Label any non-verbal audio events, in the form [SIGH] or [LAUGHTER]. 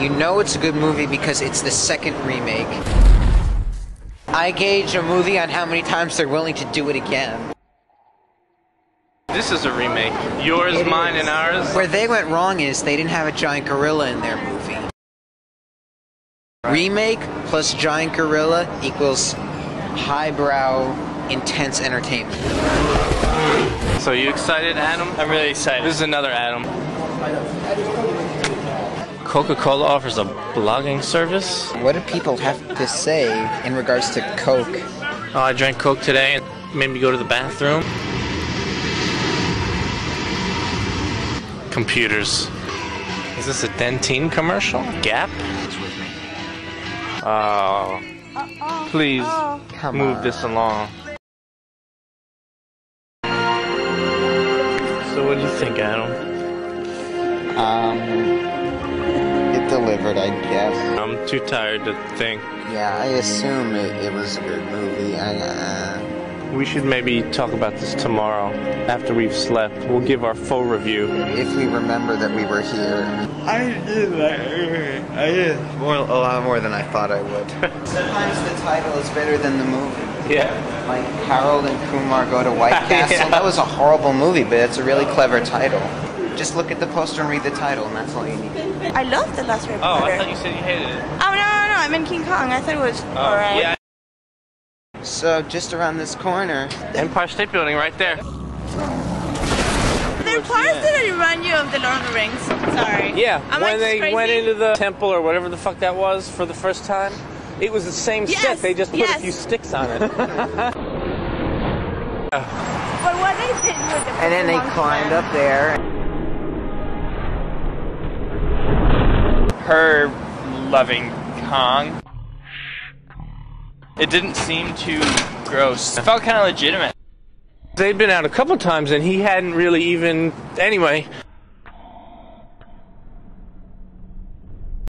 You know it's a good movie because it's the second remake. I gauge a movie on how many times they're willing to do it again. This is a remake. Yours, It mine, is. and ours. Where they went wrong is they didn't have a giant gorilla in their movie. Remake plus giant gorilla equals highbrow, intense entertainment. So you excited, Adam? I'm really excited. This is another Adam. Coca-Cola offers a blogging service. What do people have to say in regards to Coke? Oh, I drank Coke today and made me go to the bathroom. Computers. Is this a Dentyne commercial? Gap? Oh. Please Come move on. this along. So what do you think, Adam? Um, delivered, I guess. I'm too tired to think. Yeah, I assume it, it was a good movie. I, uh, We should maybe talk about this tomorrow after we've slept. We'll give our full review. if we remember that we were here. I did I did More, a lot more than I thought I would. [LAUGHS] Sometimes the title is better than the movie. Yeah. Like Harold and Kumar go to White [LAUGHS] Castle. Yeah. That was a horrible movie, but it's a really clever title. Just look at the poster and read the title, and that's all you need. I love the last Harry Oh, I thought you said you hated it. Oh no no no! I'm in King Kong. I thought it was Oh, alright. yeah. So just around this corner, Empire State Building right there. There are parts that remind you of the Lord of the Rings. Sorry. Yeah, Am when just they crazy? went into the temple or whatever the fuck that was for the first time, it was the same Yes, set. They just put yes. a few sticks on it. [LAUGHS] But what they did with the and then they climbed Clan- up there. Her loving Kong. It didn't seem too gross. It felt kind of legitimate. They'd been out a couple times and he hadn't really even. Anyway,